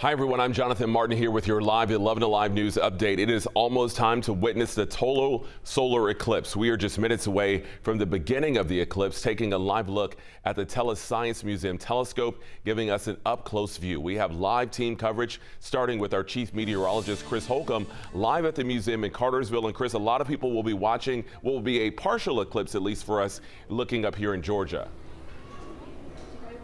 Hi, everyone. I'm Jonathan Martin here with your live 11 Alive News update. It is almost time to witness the total solar eclipse. We are just minutes away from the beginning of the eclipse, taking a live look at the Tellus Science Museum telescope, giving us an up close view. We have live team coverage, starting with our chief meteorologist, Chris Holcomb, live at the museum in Cartersville. And Chris, a lot of people will be watching what will be a partial eclipse, at least for us, looking up here in Georgia.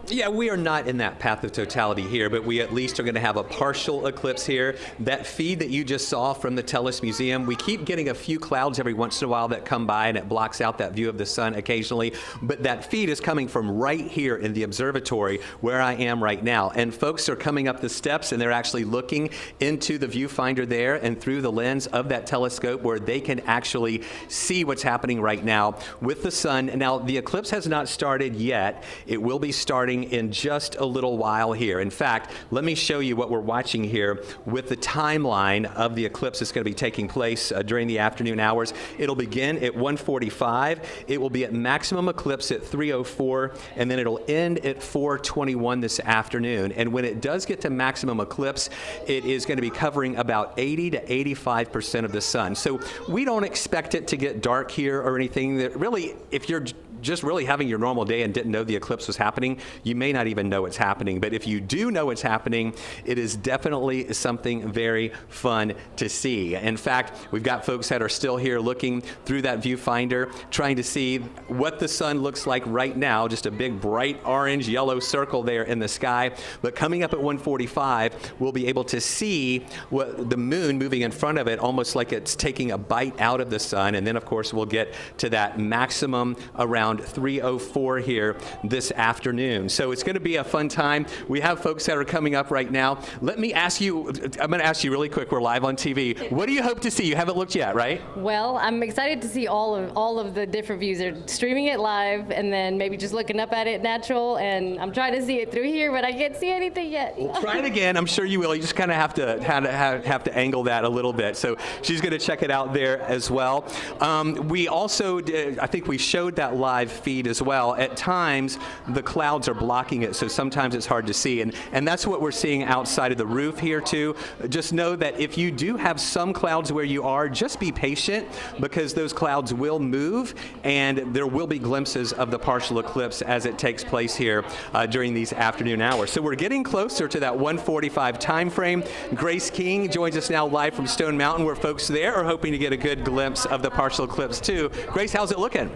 Yeah, we are not in that path of totality here, but we at least are going to have a partial eclipse here. That feed that you just saw from the Tellus Museum, we keep getting a few clouds every once in a while that come by and it blocks out that view of the sun occasionally. But that feed is coming from right here in the observatory where I am right now. And folks are coming up the steps and they're actually looking into the viewfinder there and through the lens of that telescope where they can actually see what's happening right now with the sun. Now, the eclipse has not started yet. It will be starting starting in just a little while here. In fact, let me show you what we're watching here with the timeline of the eclipse that's going to be taking place uh, during the afternoon hours. It'll begin at 1:45. It will be at maximum eclipse at 3:04, and then it'll end at 4:21 this afternoon. And when it does get to maximum eclipse, it is going to be covering about 80 to 85 percent of the sun. So we don't expect it to get dark here or anything. That really, if you're just really having your normal day and didn't know the eclipse was happening, you may not even know it's happening. But if you do know it's happening, it is definitely something very fun to see. In fact, we've got folks that are still here looking through that viewfinder, trying to see what the sun looks like right now, just a big bright orange yellow circle there in the sky. But coming up at 145, we'll be able to see what the moon moving in front of it, almost like it's taking a bite out of the sun. And then, of course, we'll get to that maximum around around 304 here this afternoon. So it's going to be a fun time. We have folks that are coming up right now. Let me ask you, I'm going to ask you really quick. We're live on TV. What do you hope to see? You haven't looked yet, right? Well, I'm excited to see all of all of the different views. They're streaming it live and then maybe just looking up at it natural. And I'm trying to see it through here, but I can't see anything yet. Well, try it again. I'm sure you will. You just kind of have to have, have to angle that a little bit. So she's going to check it out there as well. Um, we also did, I think we showed that live feed as well. At times, the clouds are blocking it, so sometimes it's hard to see. And, and that's what we're seeing outside of the roof here, too. Just know that if you do have some clouds where you are, just be patient because those clouds will move and there will be glimpses of the partial eclipse as it takes place here uh, during these afternoon hours. So we're getting closer to that 145 time frame. Grace King joins us now live from Stone Mountain where folks there are hoping to get a good glimpse of the partial eclipse too. Grace, how's it looking?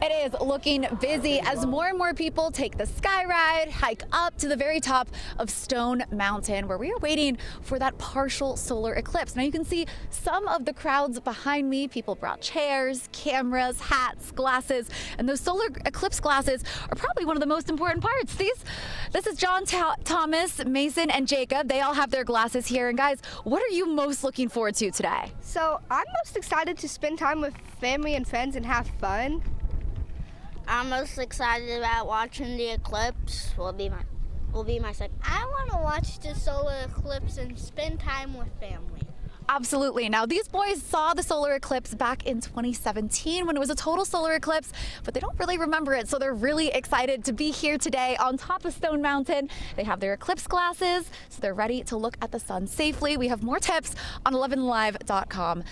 It is looking busy as more and more people take the sky ride, hike up to the very top of Stone Mountain, where we are waiting for that partial solar eclipse. Now you can see some of the crowds behind me. People brought chairs, cameras, hats, glasses, and those solar eclipse glasses are probably one of the most important parts. These, this is John Thomas, Mason, and Jacob. They all have their glasses here. And guys, what are you most looking forward to today? So I'm most excited to spend time with family and friends and have fun. I'm most excited about watching the eclipse. Will be my will be my second. I want to watch the solar eclipse and spend time with family. Absolutely. Now, these boys saw the solar eclipse back in 2017 when it was a total solar eclipse, but they don't really remember it. So they're really excited to be here today on top of Stone Mountain. They have their eclipse glasses, so they're ready to look at the sun safely. We have more tips on 11alive.com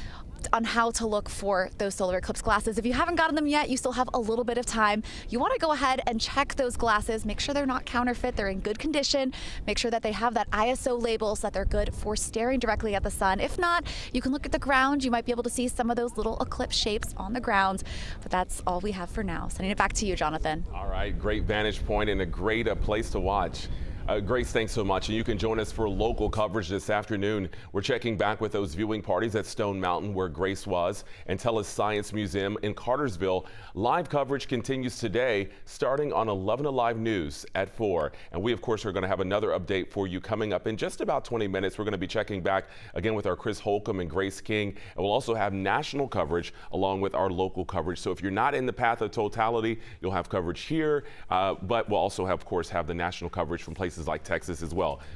on how to look for those solar eclipse glasses. If you haven't gotten them yet, you still have a little bit of time. You want to go ahead and check those glasses, make sure they're not counterfeit, they're in good condition, make sure that they have that ISO label so that they're good for staring directly at the sun. If not, you can look at the ground. You might be able to see some of those little eclipse shapes on the ground, but that's all we have for now. Sending it back to you, Jonathan. All right, great vantage point and a great uh, place to watch. Uh, Grace, thanks so much. And you can join us for local coverage this afternoon. We're checking back with those viewing parties at Stone Mountain, where Grace was, and Tellus Science Museum in Cartersville. Live coverage continues today, starting on 11 Alive News at 4. And we, of course, are going to have another update for you coming up in just about 20 minutes. We're going to be checking back again with our Chris Holcomb and Grace King. And we'll also have national coverage along with our local coverage. So if you're not in the path of totality, you'll have coverage here. Uh, but we'll also, have, of course, have the national coverage from places places like Texas as well.